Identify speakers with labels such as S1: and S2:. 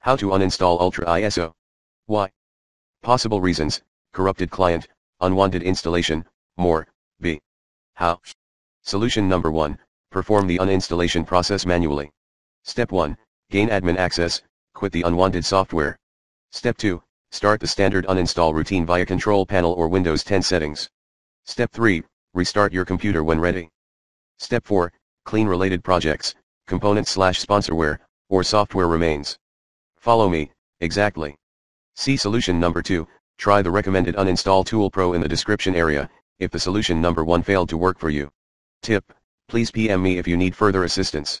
S1: How to uninstall UltraISO. Why? Possible reasons, corrupted client, unwanted installation, more, b. How? Solution number 1, perform the uninstallation process manually. Step 1, gain admin access, quit the unwanted software. Step 2, start the standard uninstall routine via control panel or Windows 10 settings. Step 3, restart your computer when ready. Step 4, clean related projects, component slash sponsorware, or software remains. Follow me, exactly. See solution number 2, try the recommended uninstall tool pro in the description area, if the solution number 1 failed to work for you. Tip, please PM me if you need further assistance.